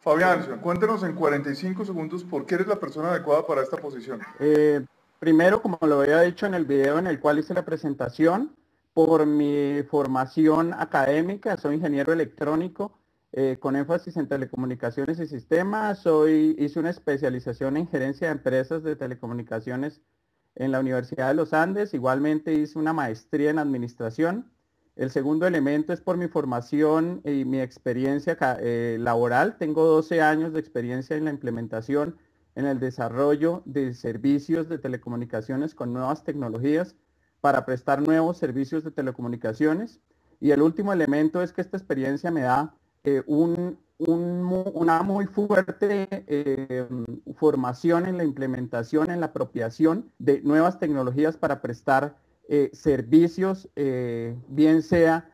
Fabián, cuéntenos en 45 segundos por qué eres la persona adecuada para esta posición. Eh, primero, como lo había dicho en el video en el cual hice la presentación, por mi formación académica, soy ingeniero electrónico eh, con énfasis en telecomunicaciones y sistemas. Soy, hice una especialización en gerencia de empresas de telecomunicaciones en la Universidad de los Andes. Igualmente hice una maestría en administración. El segundo elemento es por mi formación y mi experiencia eh, laboral. Tengo 12 años de experiencia en la implementación, en el desarrollo de servicios de telecomunicaciones con nuevas tecnologías para prestar nuevos servicios de telecomunicaciones. Y el último elemento es que esta experiencia me da eh, una muy fuerte eh, formación en la implementación, en la apropiación de nuevas tecnologías para prestar eh, servicios, bien sea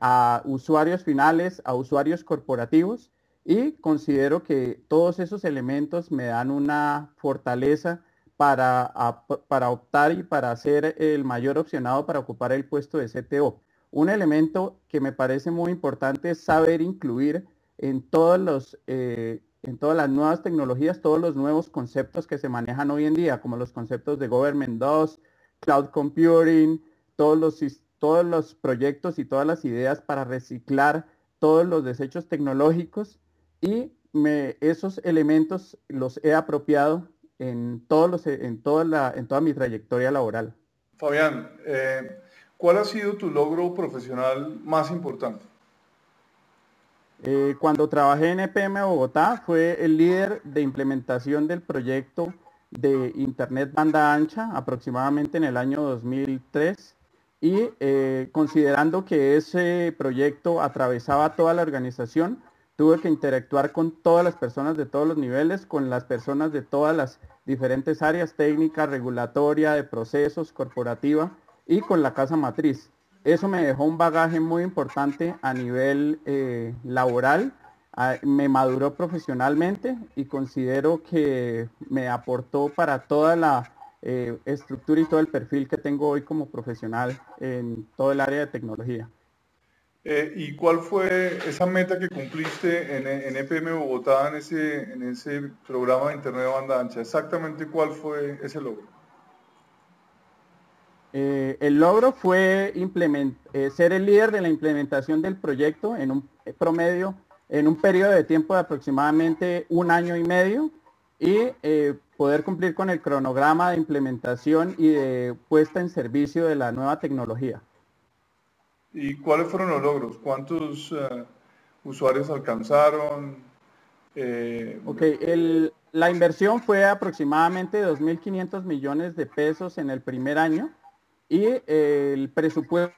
a usuarios finales, a usuarios corporativos, y considero que todos esos elementos me dan una fortaleza para, para optar y para ser el mayor opcionado para ocupar el puesto de CTO. Un elemento que me parece muy importante es saber incluir en, todos los, eh, en todas las nuevas tecnologías, todos los nuevos conceptos que se manejan hoy en día, como los conceptos de Government 2, Cloud Computing, todos los, todos los proyectos y todas las ideas para reciclar todos los desechos tecnológicos y me, esos elementos los he apropiado en, todos los, en, toda la, en toda mi trayectoria laboral. Fabián, eh, ¿Cuál ha sido tu logro profesional más importante? Eh, cuando trabajé en EPM Bogotá fue el líder de implementación del proyecto de Internet banda ancha aproximadamente en el año 2003 y eh, considerando que ese proyecto atravesaba toda la organización, tuve que interactuar con todas las personas de todos los niveles, con las personas de todas las diferentes áreas técnicas, regulatoria, de procesos, corporativa, y con la casa matriz. Eso me dejó un bagaje muy importante a nivel eh, laboral, me maduró profesionalmente y considero que me aportó para toda la eh, estructura y todo el perfil que tengo hoy como profesional en todo el área de tecnología. Eh, ¿Y cuál fue esa meta que cumpliste en, en EPM Bogotá en ese, en ese programa de Internet de banda ancha? Exactamente cuál fue ese logro. Eh, el logro fue eh, ser el líder de la implementación del proyecto en un promedio, en un periodo de tiempo de aproximadamente un año y medio y eh, poder cumplir con el cronograma de implementación y de puesta en servicio de la nueva tecnología. ¿Y cuáles fueron los logros? ¿Cuántos usuarios alcanzaron? ok, la inversión fue aproximadamente 2.500 millones de pesos en el primer año y el presupuesto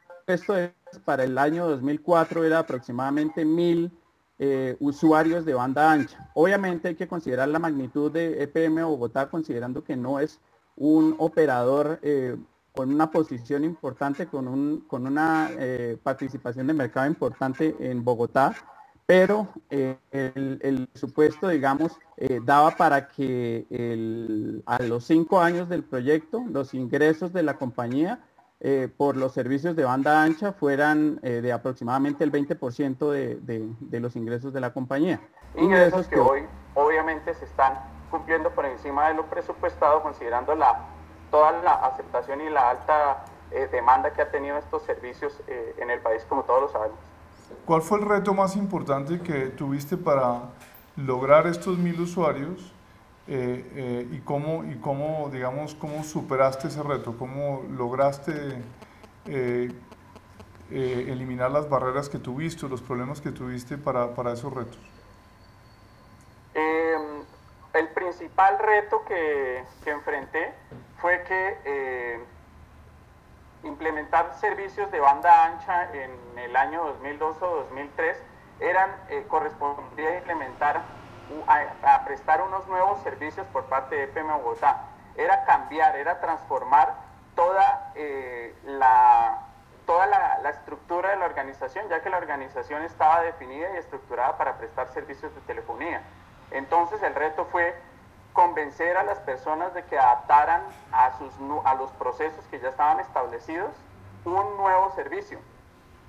para el año 2004 era aproximadamente mil eh, usuarios de banda ancha. Obviamente hay que considerar la magnitud de EPM Bogotá, considerando que no es un operador eh, con una posición importante, con, un, con una eh, participación de mercado importante en Bogotá, pero el, el, presupuesto, digamos, daba para que a los cinco años del proyecto los ingresos de la compañía eh, por los servicios de banda ancha fueran eh, de aproximadamente el 20% de, de, los ingresos de la compañía. Ingresos que hoy obviamente se están cumpliendo por encima de lo presupuestado considerando la, toda la aceptación y la alta eh, demanda que ha tenido estos servicios en el país como todos lo sabemos. ¿Cuál fue el reto más importante que tuviste para lograr estos mil usuarios eh, eh, y, cómo, y cómo, digamos, cómo superaste ese reto, cómo lograste eh, eliminar las barreras que tuviste, los problemas que tuviste para, para esos retos. Em, el principal reto que, que enfrenté fue que implementar servicios de banda ancha en el año 2002 o 2003 eran, correspondía implementar a, prestar unos nuevos servicios por parte de EPM Bogotá. Era cambiar, era transformar toda, eh, la, toda la, estructura de la organización, ya que la organización estaba definida y estructurada para prestar servicios de telefonía. Entonces el reto fue convencer a las personas de que adaptaran a, sus, a los procesos que ya estaban establecidos un nuevo servicio.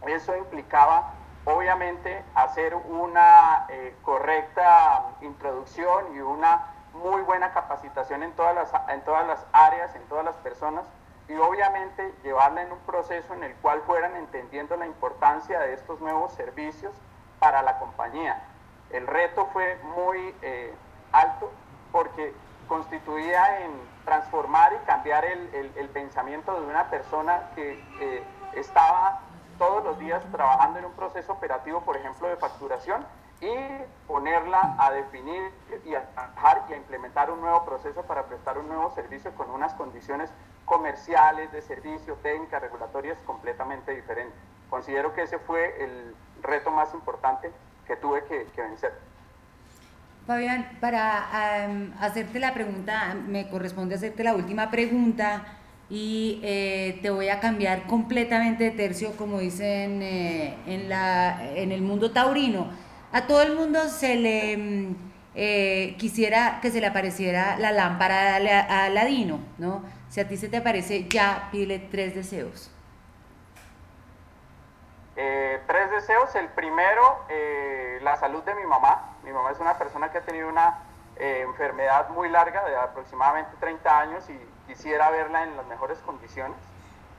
Eso implicaba obviamente hacer una eh, correcta introducción y una muy buena capacitación en todas, las, en todas las áreas, en todas las personas y obviamente llevarla en un proceso en el cual fueran entendiendo la importancia de estos nuevos servicios para la compañía. El reto fue muy eh, alto porque constituía en transformar y cambiar el, pensamiento de una persona que estaba todos los días trabajando en un proceso operativo, por ejemplo, de facturación, y ponerla a definir y a trabajar y a implementar un nuevo proceso para prestar un nuevo servicio con unas condiciones comerciales, de servicio, técnicas, regulatorias completamente diferentes. Considero que ese fue el reto más importante que tuve que, vencer. Fabián, para hacerte la pregunta, me corresponde hacerte la última pregunta y eh, te voy a cambiar completamente de tercio, como dicen eh, en, la, en el mundo taurino. A todo el mundo se le mm, eh, quisiera que se le apareciera la lámpara a Aladino, ¿no? Si a ti se te aparece ya, pídele tres deseos. tres deseos. El primero, la salud de mi mamá. Mi mamá es una persona que ha tenido una enfermedad muy larga, de aproximadamente 30 años, y quisiera verla en las mejores condiciones.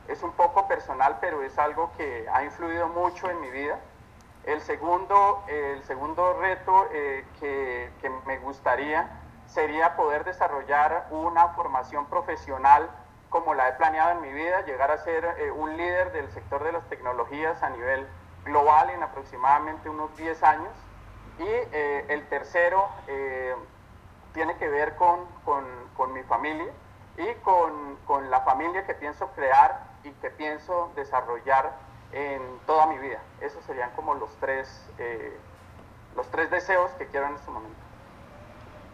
Es un poco personal, pero es algo que ha influido mucho en mi vida. El segundo, el segundo reto eh, que, que, me gustaría sería poder desarrollar una formación profesional como la he planeado en mi vida, llegar a ser eh, un líder del sector de las tecnologías a nivel global en aproximadamente unos 10 años. Y eh, el tercero tiene que ver con, con, con mi familia y con, con, la familia que pienso crear y que pienso desarrollar en toda mi vida. Esos serían como los tres, eh, los tres deseos que quiero en este momento.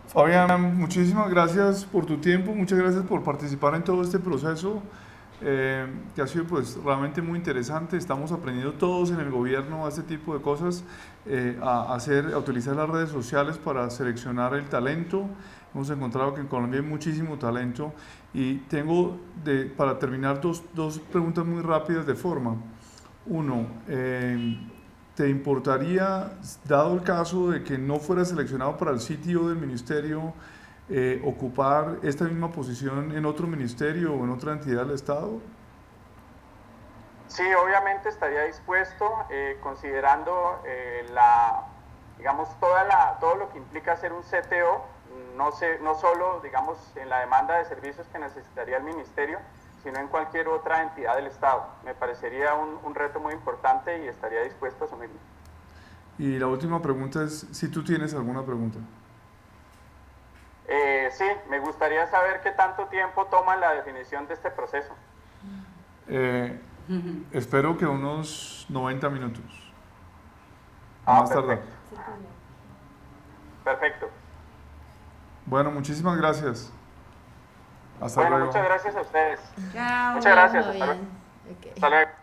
Fabián, muchísimas gracias por tu tiempo, muchas gracias por participar en todo este proceso eh, que ha sido pues realmente muy interesante. Estamos aprendiendo todos en el gobierno a este tipo de cosas, eh, a, hacer, a utilizar las redes sociales para seleccionar el talento Hemos encontrado que en Colombia hay muchísimo talento y tengo de, para terminar dos, dos, preguntas muy rápidas de forma. Uno, eh, ¿te importaría, dado el caso de que no fuera seleccionado para el sitio del ministerio, eh, ocupar esta misma posición en otro ministerio o en otra entidad del Estado? Sí, obviamente estaría dispuesto, eh, considerando la, digamos, toda la, todo lo que implica ser un CTO, no, sé, no solo, digamos, en la demanda de servicios que necesitaría el ministerio, sino en cualquier otra entidad del Estado. Me parecería un, reto muy importante y estaría dispuesto a asumirlo. Y la última pregunta es si tú tienes alguna pregunta. Eh, sí, me gustaría saber qué tanto tiempo toma la definición de este proceso. Eh, espero que unos 90 minutos. Ah, más perfecto. Perfecto. Bueno, muchísimas gracias. Hasta bueno, luego. Muchas gracias a ustedes. Chao. Muchas gracias. Hasta luego.